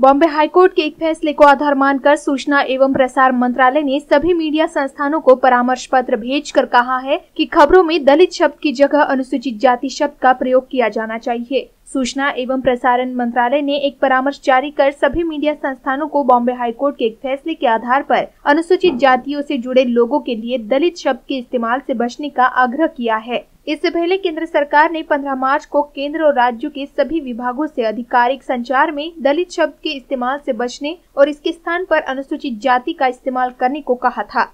Bombay high court के एक फैसले को आधार मानकर सूचना एवं प्रसार मंत्रालय ने सभी मीडिया संस्थानों को परामर्श पत्र भेज कर कहा है कि खबरों में दलित शब्द की जगह अनुसूचित जाति शब्द का प्रयोग किया जाना चाहिए। सूचना एवं प्रसारण मंत्रालय ने एक परामर्श जारी कर सभी मीडिया संस्थानों को बॉम्बे हाईकोर्ट के एक फैसले के आधार पर अनुसूचित जातियों से जुड़े लोगों के लिए दलित शब्द के इस्तेमाल से बचने का आग्रह किया है। इससे पहले केंद्र सरकार ने 15 मार्च को केंद्र और राज्यों के सभी विभागों से आधिकारिक संचार में दलित शब्द के इस्तेमाल से बचने और इसके स्थान पर अनुसूचित जाति का इस्तेमाल करने को कहा था।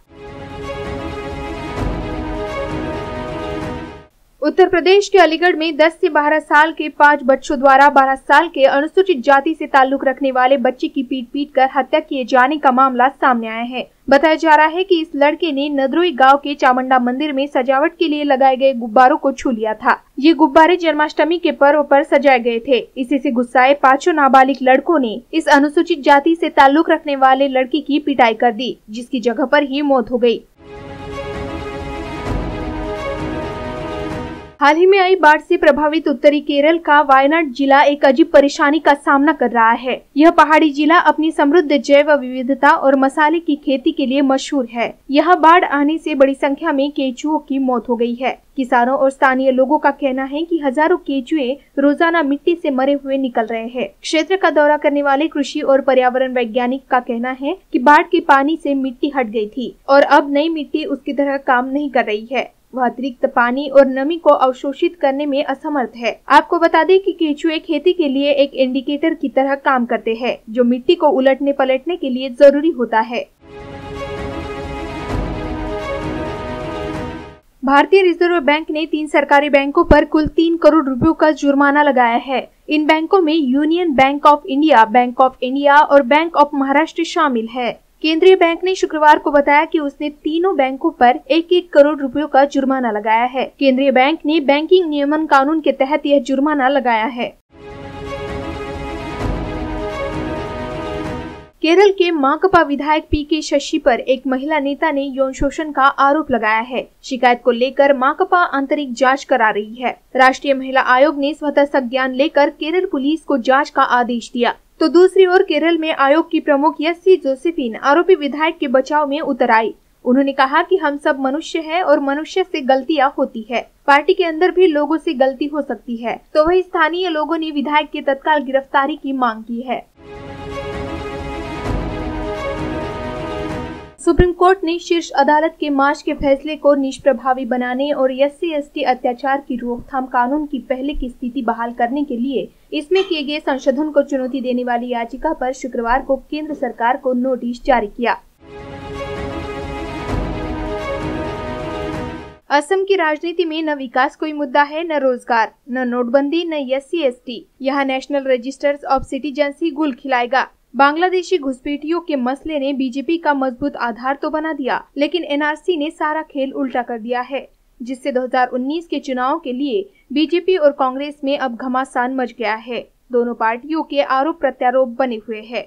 उत्तर प्रदेश के अलीगढ़ में 10 से 12 साल के पाँच बच्चों द्वारा 12 साल के अनुसूचित जाति से ताल्लुक रखने वाले बच्चे की पीट पीट कर हत्या किए जाने का मामला सामने आया है। बताया जा रहा है कि इस लड़के ने नदरोई गाँव के चामुंडा मंदिर में सजावट के लिए लगाए गए गुब्बारों को छू लिया था। ये गुब्बारे जन्माष्टमी के पर्व पर सजाए गए थे। इसी से गुस्साए पाँचों नाबालिग लड़कों ने इस अनुसूचित जाति से ताल्लुक रखने वाले लड़की की पिटाई कर दी, जिसकी जगह पर ही मौत हो गई हाल ही में आई बाढ़ से प्रभावित उत्तरी केरल का वायनाड जिला एक अजीब परेशानी का सामना कर रहा है। यह पहाड़ी जिला अपनी समृद्ध जैव विविधता और मसाले की खेती के लिए मशहूर है। यहाँ बाढ़ आने से बड़ी संख्या में केचुओं की मौत हो गई है। किसानों और स्थानीय लोगों का कहना है कि हज़ारों केचुए रोज़ाना मिट्टी से मरे हुए निकल रहे हैं। क्षेत्र का दौरा करने वाले कृषि और पर्यावरण वैज्ञानिक का कहना है कि बाढ़ के पानी से मिट्टी हट गई थी और अब नई मिट्टी उसकी तरह काम नहीं कर रही है। वह अतिरिक्त पानी और नमी को अवशोषित करने में असमर्थ है। आपको बता दें कि केचुए खेती के लिए एक इंडिकेटर की तरह काम करते हैं, जो मिट्टी को उलटने पलटने के लिए ज़रूरी होता है। भारतीय रिज़र्व बैंक ने तीन सरकारी बैंकों पर कुल तीन करोड़ रुपयों का जुर्माना लगाया है। इन बैंकों में union bank of India, bank of India और बैंक ऑफ़ महाराष्ट्र शामिल है। केंद्रीय बैंक ने शुक्रवार को बताया कि उसने तीनों बैंकों पर एक एक करोड़ रुपयों का जुर्माना लगाया है। केंद्रीय बैंक ने बैंकिंग नियमन कानून के तहत यह जुर्माना लगाया है। केरल के माकपा विधायक पी के शशि पर एक महिला नेता ने यौन शोषण का आरोप लगाया है। शिकायत को लेकर माकपा आंतरिक जाँच करा रही है। राष्ट्रीय महिला आयोग ने स्वतः संज्ञान लेकर केरल पुलिस को जाँच का आदेश दिया। तो दूसरी ओर केरल में आयोग की प्रमुख एस सी जोसेफिन आरोपी विधायक के बचाव में उतर आई। उन्होंने कहा कि हम सब मनुष्य हैं और मनुष्य से गलतियाँ होती है। पार्टी के अंदर भी लोगों से गलती हो सकती है। तो वही स्थानीय लोगों ने विधायक के तत्काल गिरफ्तारी की मांग की है। सुप्रीम कोर्ट ने शीर्ष अदालत के मार्च के फैसले को निष्प्रभावी बनाने और एस सी अत्याचार की रोकथाम कानून की पहले की स्थिति बहाल करने के लिए इसमें किए गए संशोधन को चुनौती देने वाली याचिका पर शुक्रवार को केंद्र सरकार को नोटिस जारी किया। असम की राजनीति में न विकास कोई मुद्दा है, न रोज़गार, न नोटबंदी, न एस सी यहाँ नेशनल रजिस्टर्स ऑफ़ सिटीजन ही गुल खिलाएगा। बांग्लादेशी घुसपैठियों के मसले ने बीजेपी का मज़बूत आधार तो बना दिया, लेकिन एनआरसी ने सारा खेल उल्टा कर दिया है, जिससे 2019 के चुनाव के लिए बीजेपी और कांग्रेस में अब घमासान मच गया है। दोनों पार्टियों के आरोप प्रत्यारोप बने हुए हैं।